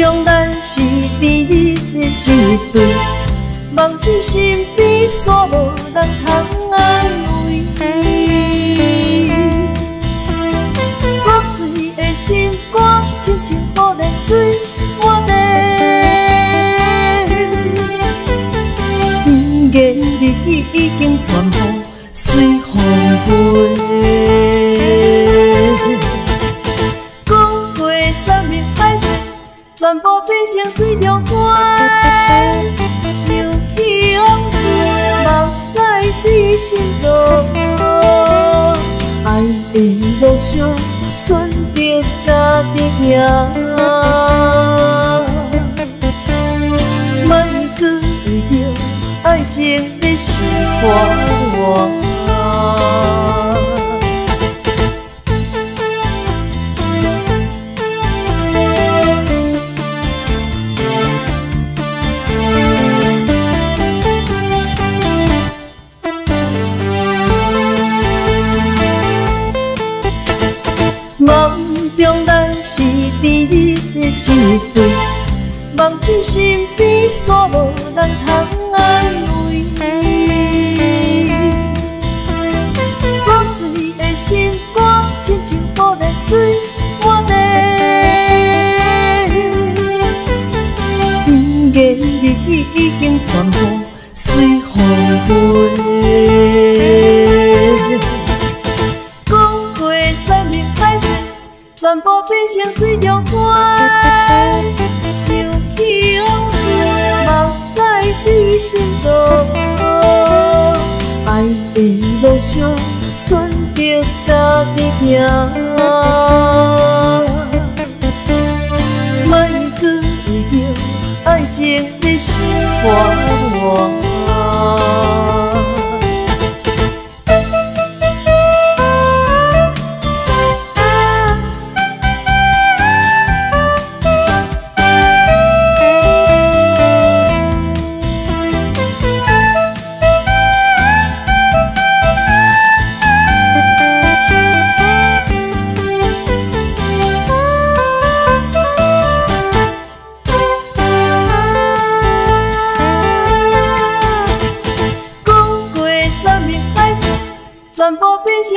中咱是甜蜜的一对，梦醒身边煞无人通安。全部变成水中花，想起往事，目屎滴心中。爱的路上，选择家己行，莫去为着爱情在想我。中咱是甜蜜的一对，梦醒身边煞无人通安慰。破碎的心肝，亲像雨泪水满地。甜言蜜语已经全部随风飞。 全部变成水中花，想起往事，目屎滴心中。爱的路上，选择家己行，莫去为着爱情在想我。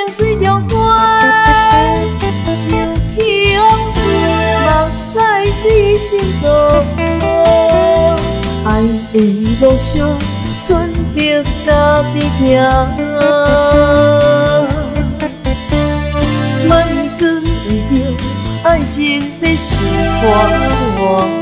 部变成水中花，想起往事，目屎滴心中。爱的路上，选择家己行，莫搁为着爱情在想我。